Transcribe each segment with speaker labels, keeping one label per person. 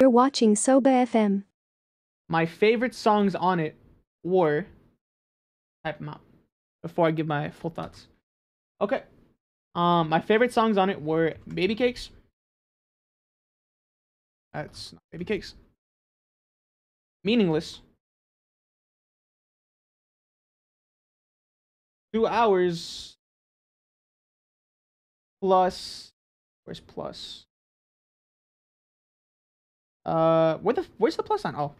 Speaker 1: You're watching Soba FM.
Speaker 2: My favorite songs on it were type them out before I give my full thoughts. Okay. Um, my favorite songs on it were Baby Cakes. That's not Baby Cakes. Meaningless. Two hours plus. Where's plus? Uh, where the where's the plus sign? Oh,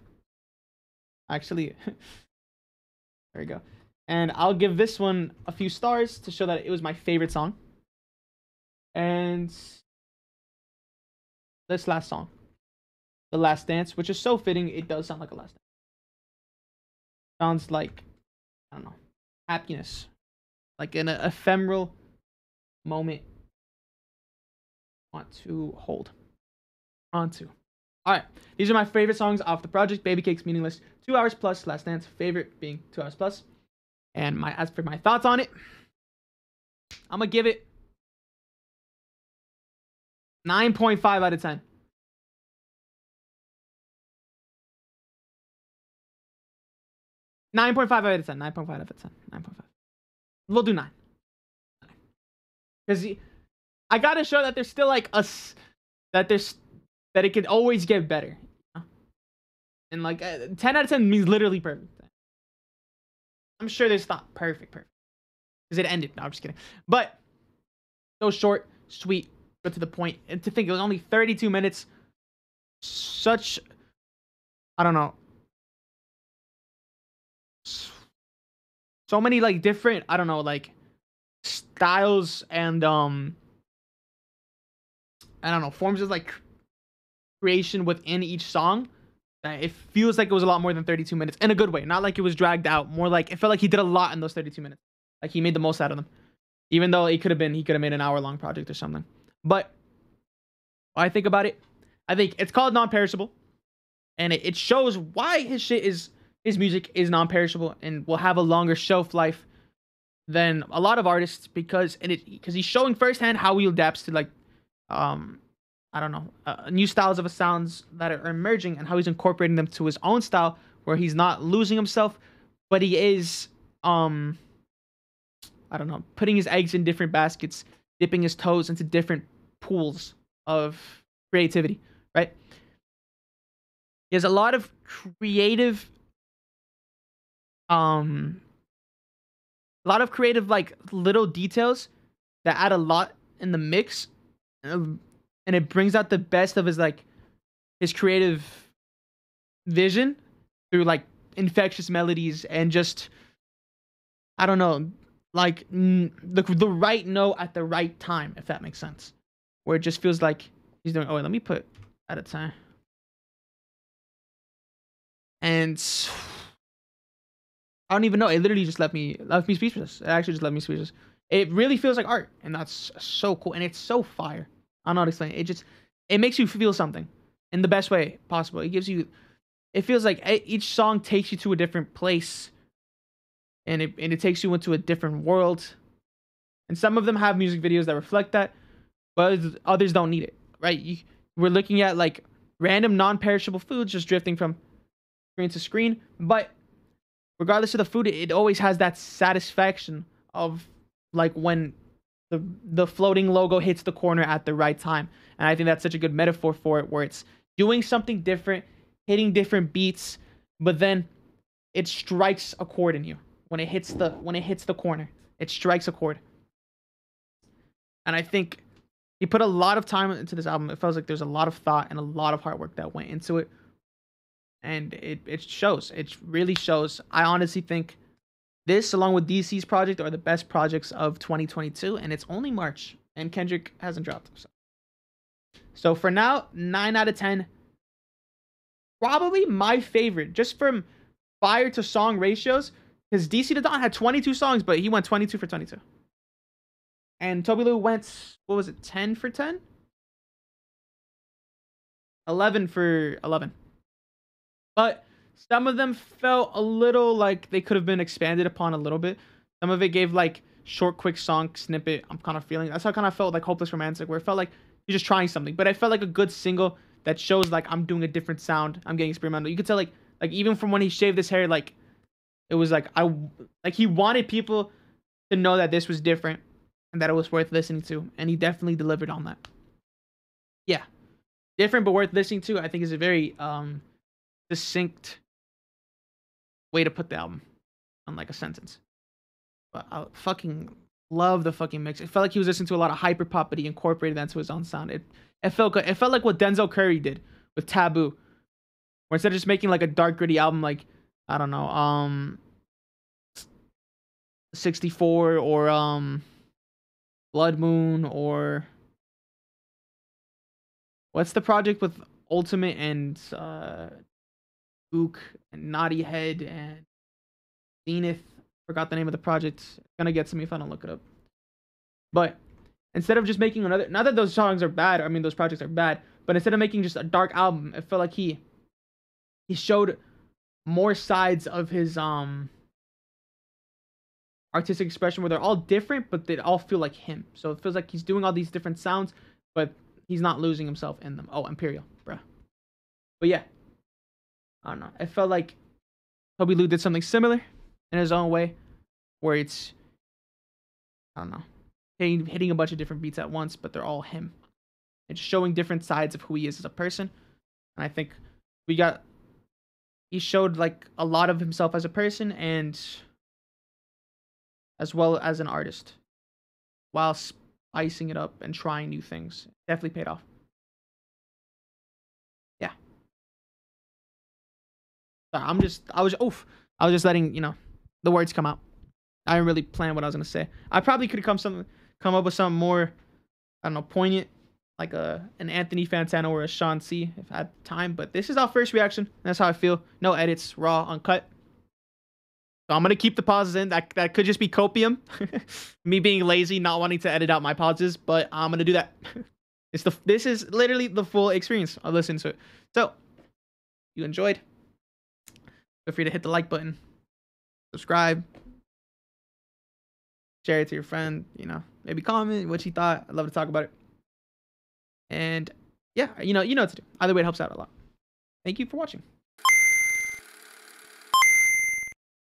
Speaker 2: actually, there we go. And I'll give this one a few stars to show that it was my favorite song. And this last song, The Last Dance, which is so fitting, it does sound like a last dance. Sounds like, I don't know, happiness. Like an ephemeral moment. Want to hold onto. All right, these are my favorite songs off the project. Baby Cakes, Meaningless, Two Hours Plus, Last Dance. Favorite being Two Hours Plus. And my as for my thoughts on it, I'm gonna give it 9.5 out of 10. Nine point five out of ten. Nine point five out of ten. Nine point five. We'll do nine. Because I gotta show that there's still like us that there's that it could always get better. And like uh, 10 out of 10 means literally perfect. I'm sure there's not perfect, perfect. Because it ended. No, I'm just kidding. But so short, sweet, but to the point. And to think it was only 32 minutes. Such, I don't know. So many like different, I don't know, like styles and um I don't know, forms of like creation within each song. It feels like it was a lot more than 32 minutes in a good way. Not like it was dragged out. More like it felt like he did a lot in those 32 minutes. Like he made the most out of them. Even though it could have been, he could have made an hour long project or something. But I think about it, I think it's called non perishable. And it, it shows why his shit is, his music is non perishable and will have a longer shelf life than a lot of artists because and it because he's showing firsthand how he adapts to like um I don't know, uh, new styles of sounds that are emerging and how he's incorporating them to his own style where he's not losing himself, but he is, um, I don't know, putting his eggs in different baskets, dipping his toes into different pools of creativity, right? He has a lot of creative, um, a lot of creative, like little details that add a lot in the mix. And it brings out the best of his like his creative vision through like infectious melodies and just I don't know, like the the right note at the right time, if that makes sense. Where it just feels like he's doing. Oh, wait, let me put at a time. And I don't even know. It literally just left me left me speechless. It actually just left me speechless. It really feels like art, and that's so cool, and it's so fire. I'm not explaining. It just it makes you feel something in the best way possible. It gives you it feels like each song takes you to a different place and it and it takes you into a different world. And some of them have music videos that reflect that, but others don't need it, right? You, we're looking at like random non-perishable foods just drifting from screen to screen, but regardless of the food, it always has that satisfaction of like when the the floating logo hits the corner at the right time. And I think that's such a good metaphor for it where it's doing something different, hitting different beats, but then it strikes a chord in you when it hits the when it hits the corner. It strikes a chord. And I think he put a lot of time into this album. It feels like there's a lot of thought and a lot of hard work that went into it. And it, it shows. It really shows. I honestly think this, along with DC's project, are the best projects of 2022, and it's only March, and Kendrick hasn't dropped. So, so for now, 9 out of 10. Probably my favorite, just from fire to song ratios, because DC the Don had 22 songs, but he went 22 for 22. And Tobi Lou went, what was it, 10 for 10? 11 for 11. But some of them felt a little like they could have been expanded upon a little bit. Some of it gave like short, quick song snippet. I'm kind of feeling that's how I kind of felt like Hopeless Romantic, where it felt like you're just trying something. But I felt like a good single that shows like I'm doing a different sound. I'm getting experimental. You could tell like like even from when he shaved his hair, like it was like I like he wanted people to know that this was different and that it was worth listening to, and he definitely delivered on that. Yeah, different but worth listening to. I think is a very um succinct way to put the album on like a sentence. But I fucking love the fucking mix. It felt like he was listening to a lot of hyper pop, but he incorporated that into his own sound. It it felt good. It felt like what Denzel Curry did with Taboo, where instead of just making like a dark gritty album, like I don't know, um, 64 or um, Blood Moon or what's the project with Ultimate and uh, Ook and Knotty Head and Zenith. Forgot the name of the project. It's gonna get to me if I don't look it up. But instead of just making another, not that those songs are bad. I mean, those projects are bad. But instead of making just a dark album, it felt like he he showed more sides of his um artistic expression where they're all different, but they all feel like him. So it feels like he's doing all these different sounds, but he's not losing himself in them. Oh, Imperial, bruh. But yeah, I don't know. It felt like Tobi Lou did something similar in his own way, where it's I don't know, hitting, hitting a bunch of different beats at once, but they're all him. It's showing different sides of who he is as a person, and I think we got he showed like a lot of himself as a person and as well as an artist while spicing it up and trying new things. Definitely paid off. I'm just I was oof. I was just letting, you know, the words come out. I didn't really plan what I was gonna say. I probably could have come some come up with something more I don't know, poignant, like a an Anthony Fantano or a Shawn Cee if I had time. But this is our first reaction. That's how I feel. No edits, raw, uncut. So I'm gonna keep the pauses in. That that could just be copium. Me being lazy, not wanting to edit out my pauses, but I'm gonna do that. it's the this is literally the full experience of listening to it. So you enjoyed. Feel free to hit the like button, subscribe, share it to your friend, you know, maybe comment what you thought. I'd love to talk about it. And yeah, you know, you know what to do. Either way, it helps out a lot. Thank you for watching.